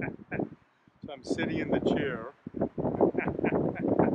so I'm sitting in the chair.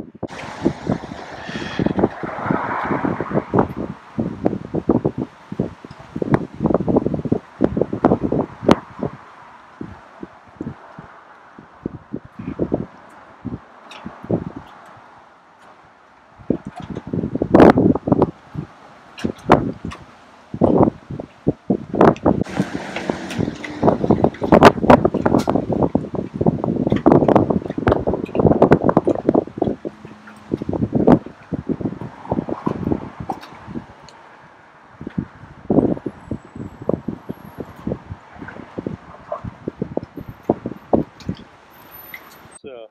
So,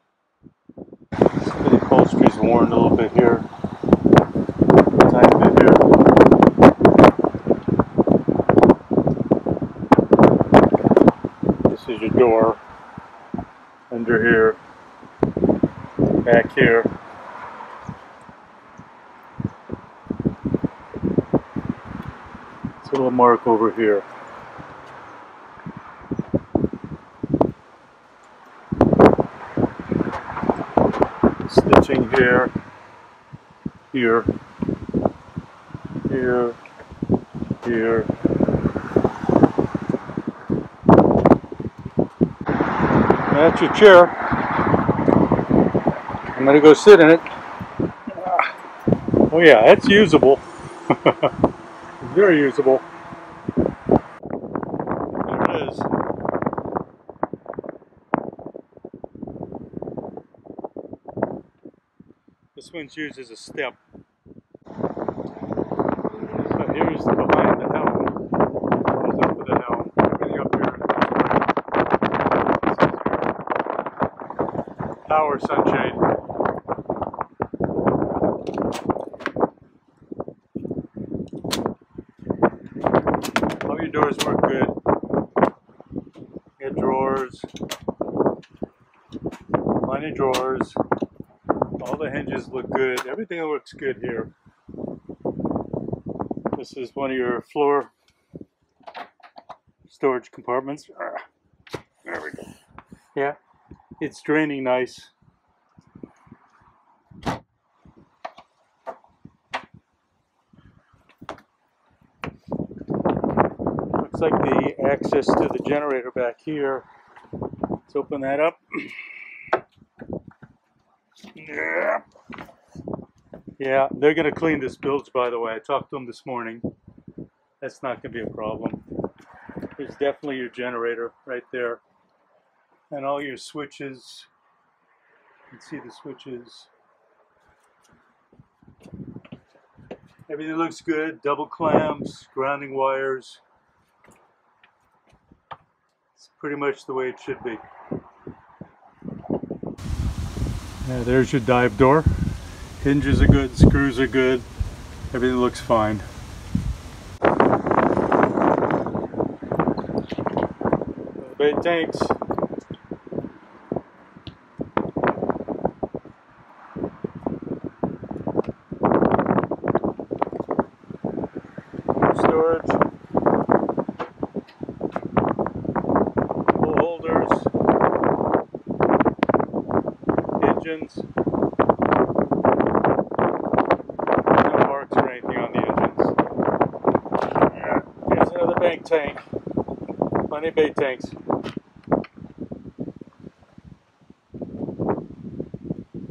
the upholstery's worn a little bit here. Bit here. This is your door. Under here. Back here. It's a little mark over here. stitching here, here, here, here. That's your chair. I'm gonna go sit in it. Oh yeah, that's usable. Very usable. There it is. This one's used as a step. So here's behind the helm. Goes up to the helm. Everything up here. Power sunshade. All your doors work good. You got drawers. Plenty drawers. The hinges look good. Everything looks good here. This is one of your floor storage compartments. Ah, There we go. Yeah, it's draining nice. Looks like the access to the generator back here. Let's open that up. Yeah. They're going to clean this bilge, by the way. I talked to them this morning. That's not going to be a problem. There's definitely your generator right there. And all your switches. You can see the switches. Everything looks good. Double clamps, grounding wires. It's pretty much the way it should be. Yeah, there's your dive door. Hinges are good, screws are good, everything looks fine. Bait tanks. Storage. Pull holders. Engines. No marks or anything on the engines. Yeah, Here's tank. Plenty of bait tanks.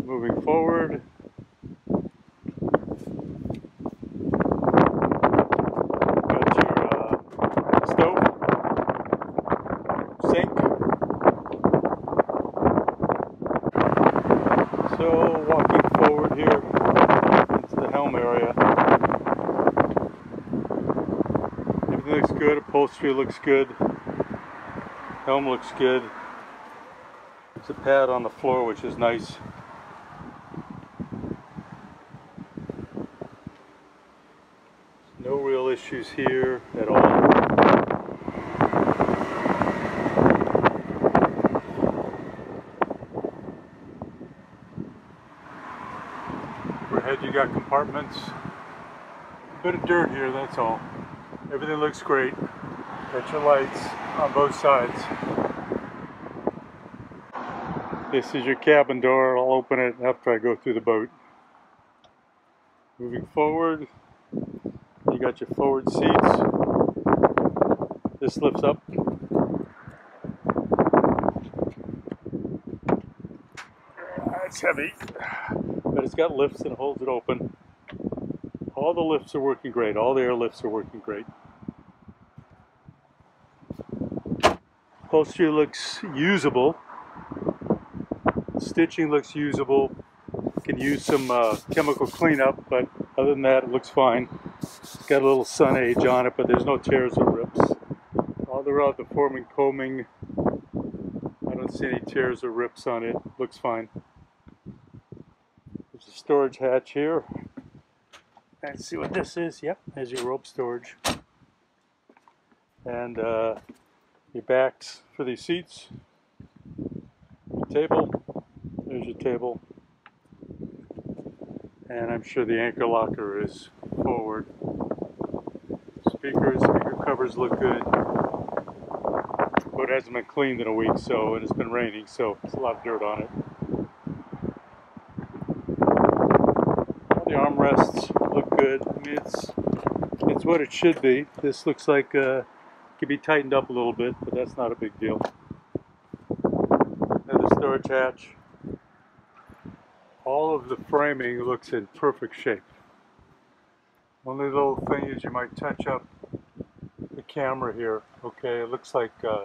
Moving forward. Got your uh, stove, sink. So walking forward here into the helm area. Everything looks good, upholstery looks good, helm looks good. There's a pad on the floor which is nice. No real issues here at all. Overhead you got compartments. A bit of dirt here, that's all. Everything looks great. Got your lights on both sides. This is your cabin door. I'll open it after I go through the boat. Moving forward, you got your forward seats. This lifts up. It's heavy, but it's got lifts and holds it open. All the lifts are working great. All the air lifts are working great. Upholstery looks usable. Stitching looks usable. Can use some uh, chemical cleanup, but other than that, it looks fine. It's got a little sun age on it, but there's no tears or rips. All throughout the forming coaming, I don't see any tears or rips on it. Looks fine. There's a storage hatch here. And see what this is. Yep, there's your rope storage. And uh, your backs for these seats. Your table. There's your table. And I'm sure the anchor locker is forward. Speakers, speaker covers look good. But it hasn't been cleaned in a week, so and it's been raining, so it's a lot of dirt on it. The armrests look good. I mean, it's it's what it should be. This looks like uh, could be tightened up a little bit, but that's not a big deal. And the storage hatch. All of the framing looks in perfect shape. Only little thing is you might touch up the camera here. Okay, it looks like uh,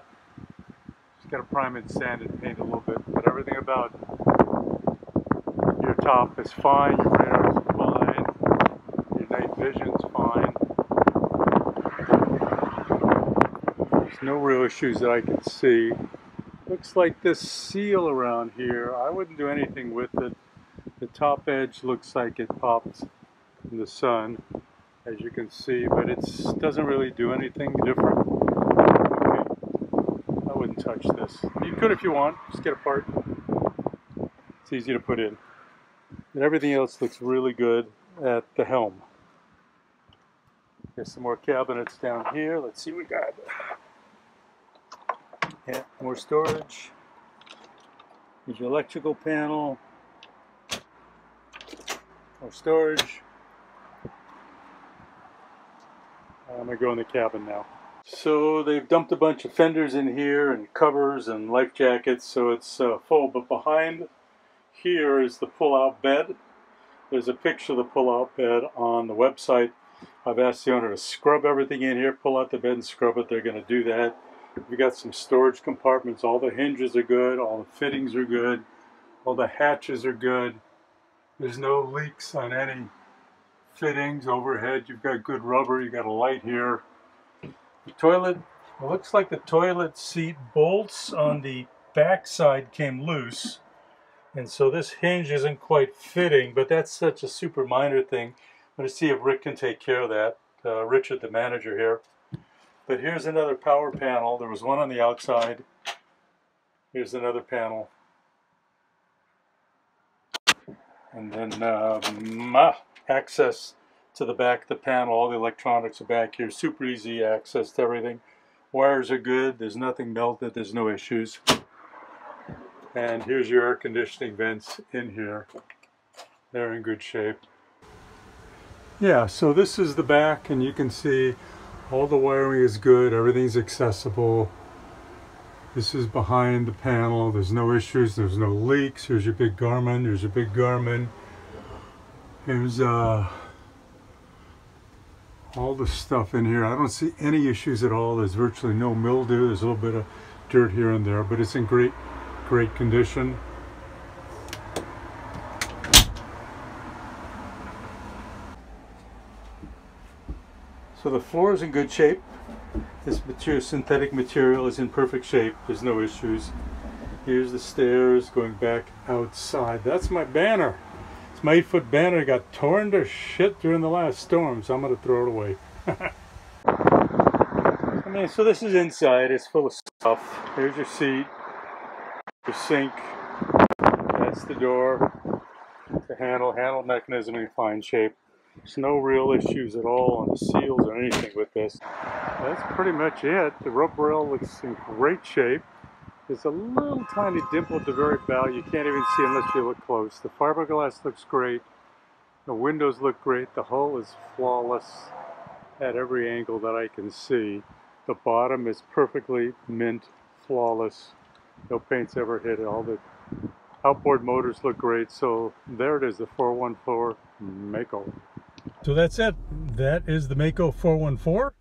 it's got to prime and sand and paint a little bit, but everything about your top is fine. Your is fine. Your night vision's fine. There's no real issues that I can see. Looks like this seal around here, I wouldn't do anything with it. The top edge looks like it popped in the sun, as you can see, but it doesn't really do anything different. Okay. I wouldn't touch this. You could if you want, just get a part. It's easy to put in. And everything else looks really good at the helm. There's some more cabinets down here. Let's see what we got. Yeah, more storage. There's your electrical panel. More storage. I'm gonna go in the cabin now. So they've dumped a bunch of fenders in here and covers and life jackets, so it's uh, full. But behind here is the pull-out bed. There's a picture of the pull-out bed on the website. I've asked the owner to scrub everything in here, pull out the bed and scrub it. They're going to do that. We've got some storage compartments. All the hinges are good. All the fittings are good. All the hatches are good. There's no leaks on any fittings overhead. You've got good rubber. You've got a light here. The toilet, it looks like the toilet seat bolts on the back side came loose. And so this hinge isn't quite fitting, but that's such a super minor thing. I'm going to see if Rick can take care of that. Uh, Richard, the manager here. But here's another power panel. There was one on the outside. Here's another panel. And then um, ah, access to the back of the panel. All the electronics are back here. Super easy access to everything. Wires are good. There's nothing melted. There's no issues. And here's your air conditioning vents in here. They're in good shape. Yeah, so this is the back and you can see all the wiring is good. Everything's accessible. This is behind the panel. There's no issues. There's no leaks. Here's your big Garmin. There's your big Garmin. Here's uh, all the stuff in here. I don't see any issues at all. There's virtually no mildew. There's a little bit of dirt here and there, but it's in great, great condition. So the floor is in good shape. This material, synthetic material is in perfect shape. There's no issues. Here's the stairs going back outside. That's my banner. It's my eight foot banner. It got torn to shit during the last storm, so I'm going to throw it away. I mean, so this is inside. It's full of stuff. Here's your seat, your sink. That's the door. The handle, handle mechanism in fine shape. There's no real issues at all on the seals or anything with this. That's pretty much it. The rope rail looks in great shape. There's a little tiny dimple at the very bow you can't even see unless you look close. The fiberglass looks great. The windows look great. The hull is flawless at every angle that I can see. The bottom is perfectly mint, flawless. No paint's ever hit it. All the outboard motors look great. So there it is, the 414 Mako. So that's it. That is the Mako 414.